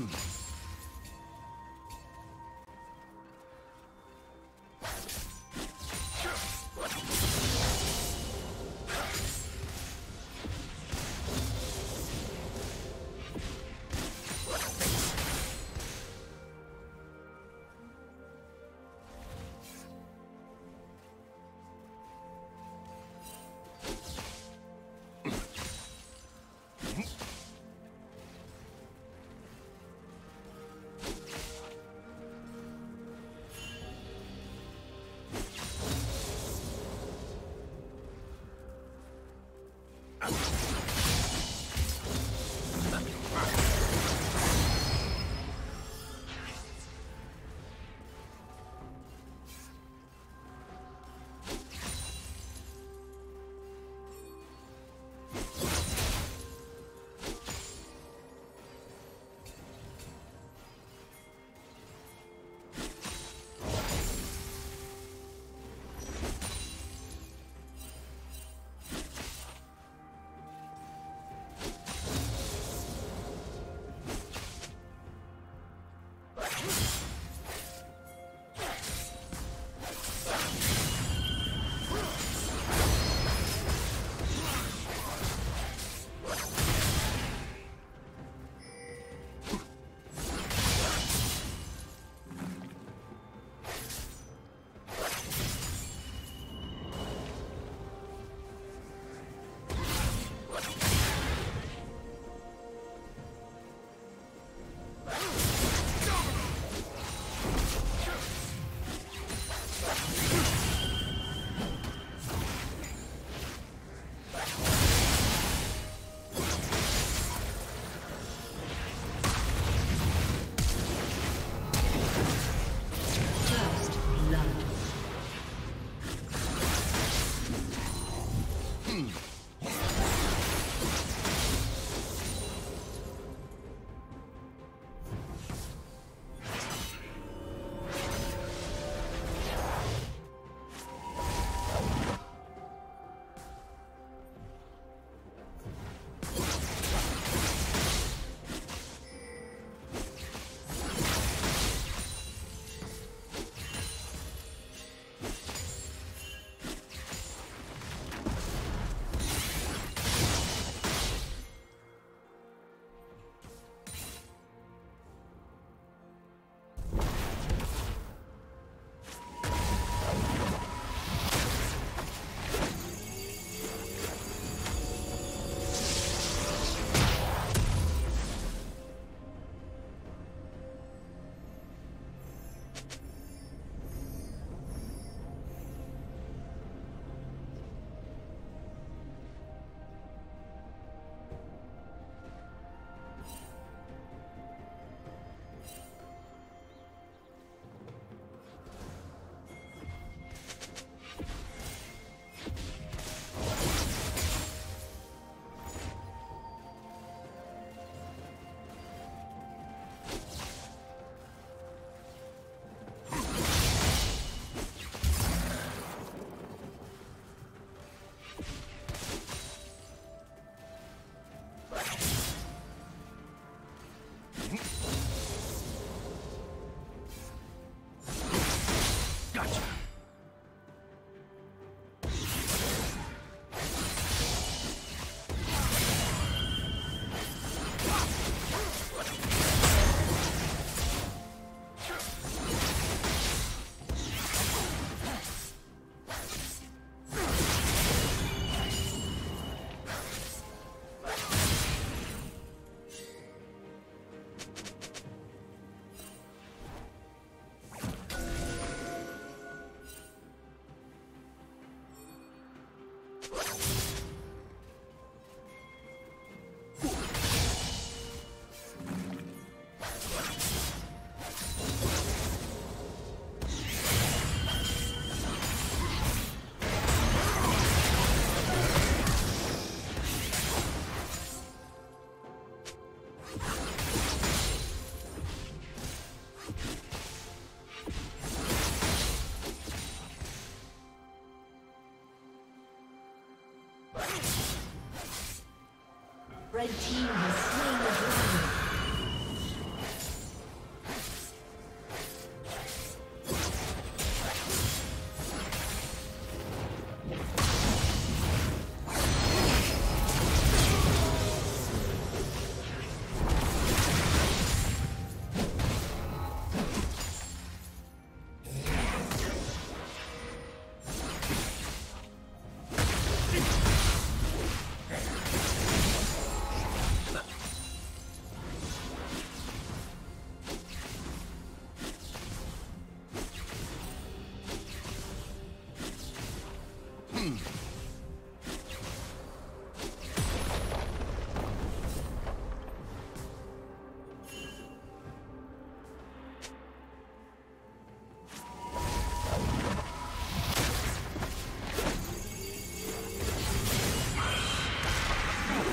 음.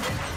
you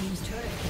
Team's turret.